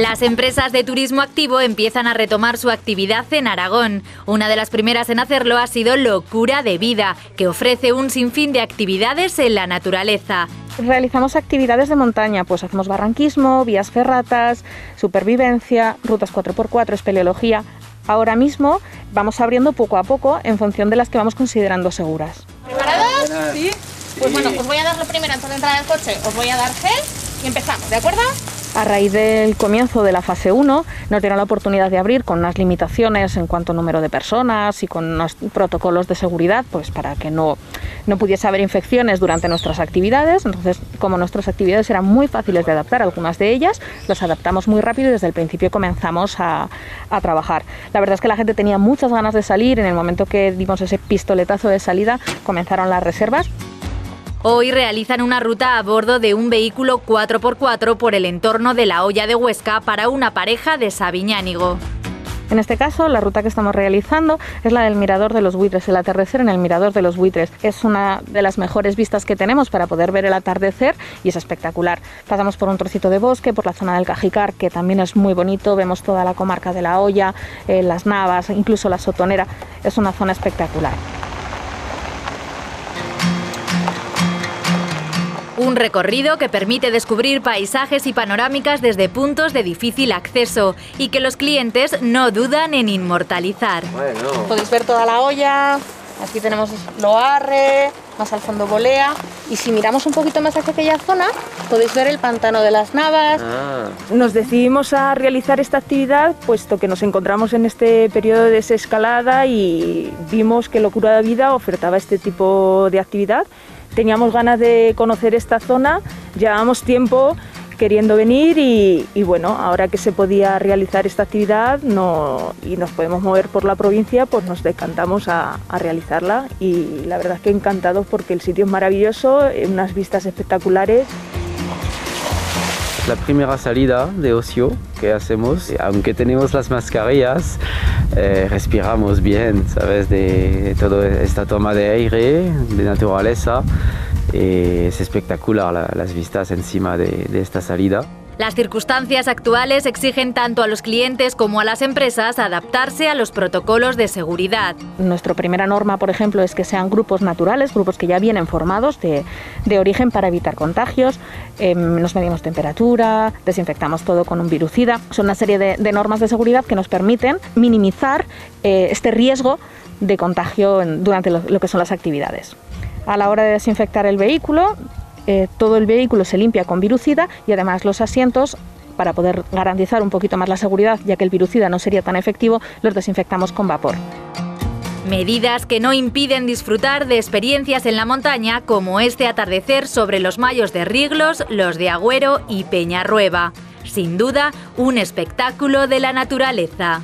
Las empresas de turismo activo empiezan a retomar su actividad en Aragón. Una de las primeras en hacerlo ha sido Locura de Vida, que ofrece un sinfín de actividades en la naturaleza. Realizamos actividades de montaña, pues hacemos barranquismo, vías ferratas, supervivencia, rutas 4x4, espeleología. Ahora mismo vamos abriendo poco a poco en función de las que vamos considerando seguras. ¿Preparadas? Sí. Pues bueno, os voy a dar lo primero antes de entrar al coche, os voy a dar gel y empezamos, ¿de acuerdo? A raíz del comienzo de la fase 1 nos dieron la oportunidad de abrir con unas limitaciones en cuanto a número de personas y con unos protocolos de seguridad pues para que no, no pudiese haber infecciones durante nuestras actividades. Entonces, como nuestras actividades eran muy fáciles de adaptar, algunas de ellas las adaptamos muy rápido y desde el principio comenzamos a, a trabajar. La verdad es que la gente tenía muchas ganas de salir. En el momento que dimos ese pistoletazo de salida, comenzaron las reservas. Hoy realizan una ruta a bordo de un vehículo 4x4 por el entorno de la olla de Huesca para una pareja de Sabiñánigo. En este caso, la ruta que estamos realizando es la del Mirador de los Buitres, el atardecer en el Mirador de los Buitres. Es una de las mejores vistas que tenemos para poder ver el atardecer y es espectacular. Pasamos por un trocito de bosque, por la zona del Cajicar, que también es muy bonito, vemos toda la comarca de la olla, eh, las Navas, incluso la Sotonera. Es una zona espectacular. Un recorrido que permite descubrir paisajes y panorámicas desde puntos de difícil acceso y que los clientes no dudan en inmortalizar. Podéis ver toda la olla, aquí tenemos Loarre, más al fondo Bolea y si miramos un poquito más hacia aquella zona podéis ver el pantano de las Navas. Nos decidimos a realizar esta actividad puesto que nos encontramos en este periodo de desescalada y vimos que Locura de Vida ofertaba este tipo de actividad teníamos ganas de conocer esta zona, llevábamos tiempo queriendo venir y, bueno, ahora que se podía realizar esta actividad no, y nos podemos mover por la provincia, pues nos decantamos a, a, realizarla y la verdad es que encantados porque el sitio es maravilloso, unas vistas espectaculares. La primera salida de ocio que hacemos, aunque tenemos las mascarillas, eh, respiramos bien, ¿sabes? De toda esta toma de aire, de naturaleza. Y es espectacular la, las vistas encima de esta salida. Las circunstancias actuales exigen tanto a los clientes como a las empresas adaptarse a los protocolos de seguridad. Nuestra primera norma, por ejemplo, es que sean grupos naturales, grupos que ya vienen formados de, origen para evitar contagios. Eh, nos medimos temperatura, desinfectamos todo con un virucida. Son una serie de, normas de seguridad que nos permiten minimizar eh, este riesgo de contagio durante lo que son las actividades. A la hora de desinfectar el vehículo, eh, todo el vehículo se limpia con virucida y además los asientos para poder garantizar un poquito más la seguridad, ya que el virucida no sería tan efectivo, los desinfectamos con vapor. Medidas que no impiden disfrutar de experiencias en la montaña como este atardecer sobre los mayos de Riglos, los de Agüero y Peñarrueba. Sin duda, un espectáculo de la naturaleza.